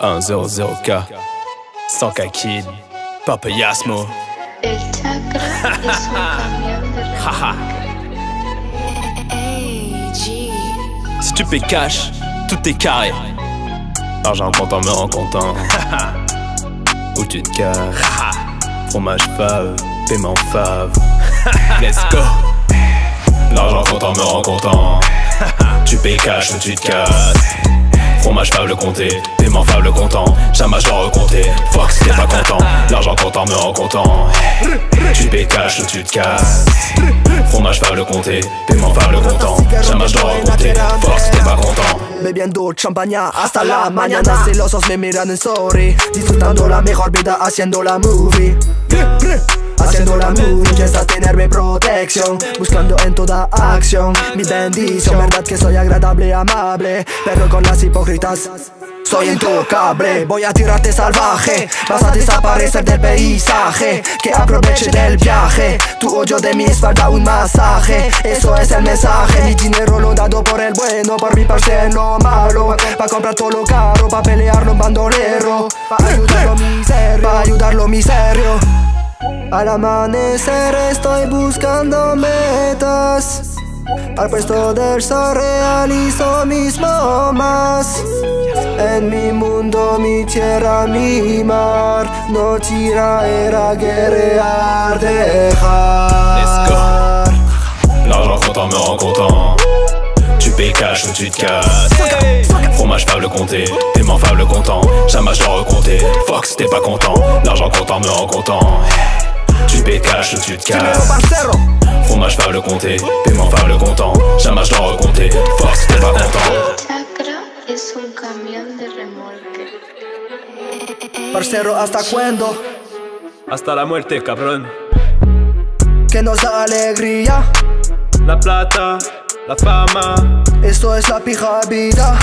100K, 100K Kid, Papa Yasmo. El chakra es un. Si tu payes cash, tout est carré. Argent comptant me rend content. Où tu te casses. Fromage fave, paiement fave. Let's go. L'argent comptant me rend content. Tu payes cash ou tu te casses. Fromage fave le compter, paiement fave le comptant. Jamais je dois recompter. Si t'es pas content. L'argent comptant me rend content. Tu payes cash ou tu te casses. Fromage fave le compter, paiement fave le comptant. Jamais je dois recompter. Si t'es pas content. Bebiendo champaña hasta la mañana Celosos me miran en story Disfrutando la mejor vida haciendo la movie Haciendo la movie Piensa tenerme protección Buscando en toda acción Mi bendición. Verdad que soy agradable, amable Pero con las hipócritas soy intocable, voy a tirarte salvaje Vas a desaparecer del paisaje. Que aproveche del viaje Tu hoyo de mi espalda un masaje. Eso es el mensaje Mi dinero lo dado por el bueno Por mi parte en lo malo. Pa' comprar todo lo caro Pa' pelearlo un bandolero Pa' ayudarlo miserio Pa' ayudarlo miserio Al amanecer estoy buscando metas. Al puesto del sol realizo mis más En mi mundo, mi tierra, mi mar. No tiraera, guerrear, dejar. L'argent comptant me rend content. Tu payes cash ou tu te casses. Fromage fable compter, paiement fable content. Jamais Fuck si t'es pas content. L'argent comptant me rend content. Tu payes cash ou tu te casses. Fromage fable compter, paiement fable content. Jamais je dois recompter. Fuck si t'es pas content. Chakra es un camión de remolque. Parcero, ¿hasta cuándo? Hasta la muerte, cabrón. Que nos da alegría La plata, la fama. Esto es la pija vida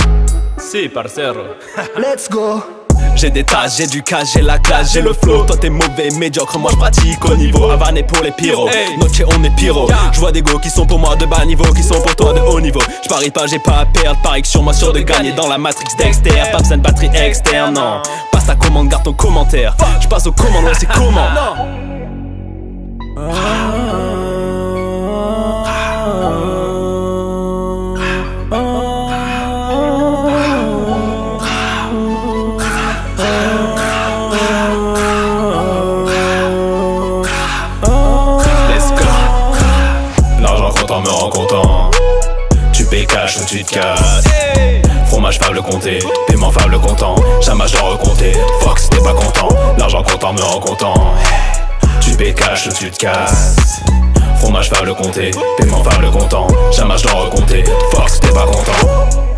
Si, parcero. Let's go J'ai des tasses, j'ai du cash, j'ai la classe, j'ai le flow. Toi t'es mauvais, médiocre, moi je pratique au niveau. Havané pour les pyros, Noche on est pyro. Je vois des go qui sont pour moi de bas niveau, qui sont pour toi de haut niveau. Je parie pas, j'ai pas à perdre, parie que sur moi sûr de gagner dans la matrix Dexter. Pas besoin de batterie externe, non. Passe ta commande, garde ton commentaire. Je passe aux commandes, ouais, c'est comment? Content. Tu payes cash ou tu te casses. Fromage fable compter, paiement fable content. Jamais je dois recompter. Si t'es pas content. L'argent comptant me rend content. Tu payes cash ou tu te casses. Fromage fable compter, paiement fable content. Jamais je dois recompter. Si t'es pas content.